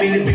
Like,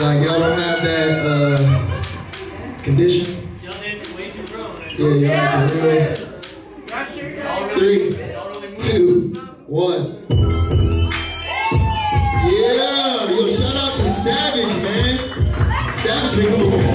like y'all don't have that uh, Condition? Yeah, yeah. yeah. Three, two, one. Yeah, yo, shout out to Savage, man. Savage, man.